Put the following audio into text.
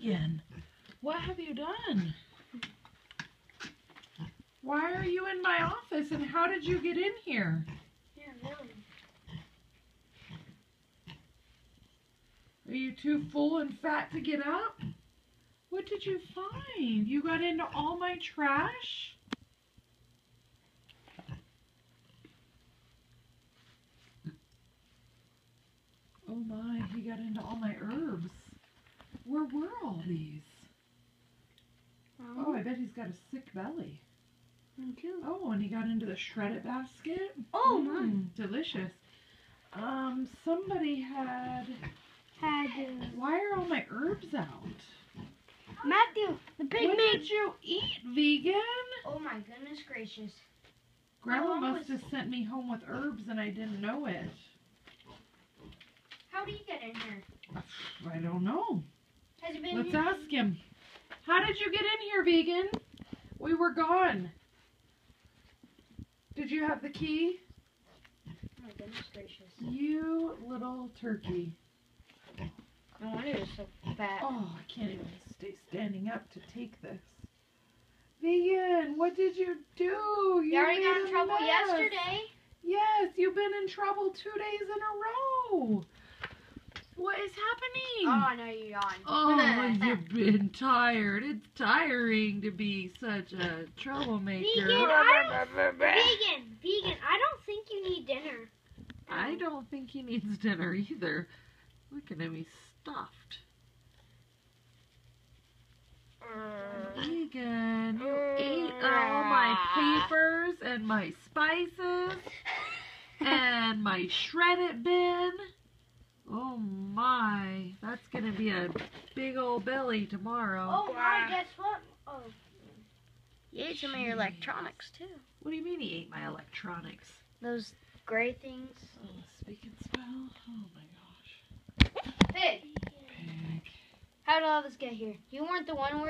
Vegan, what have you done? Why are you in my office and how did you get in here? Are you too full and fat to get up? What did you find? You got into all my trash? Oh my, he got into all my herbs. Where were these? Oh, I bet he's got a sick belly. Oh, and he got into the shredded basket. Oh my. Mm, delicious. Um, somebody had. Had uh, Why are all my herbs out? Matthew, the big what man. did you eat, vegan? Oh my goodness gracious. Grandma must was- have sent me home with herbs and I didn't know it. How do you get in here? I don't know. Let's ask him. How did you get in here, vegan? We were gone. Did you have the key? Oh my goodness gracious. You little turkey. No wonder you're so fat. Oh, I can't even stay standing up to take this. Vegan, what did you do? You, you already got in trouble mess. yesterday. Yes, you've been in trouble two days in a row. What is happening? Oh, I know you're on. Oh, you've been tired. It's tiring to be such a troublemaker. Vegan, I vegan, vegan. I don't think you need dinner. I don't think he needs dinner either. Look at him, he's stuffed. Mm. Vegan, you ate mm. all my ah. papers and my spices and my shredded bin. My, that's gonna be a big old belly tomorrow. Oh my, guess what? Oh. You ate some of your electronics too. What do you mean he ate my electronics? Those gray things. Oh, speak and spell. Oh my gosh. Hey, Pig. how did all this get here? You weren't the one where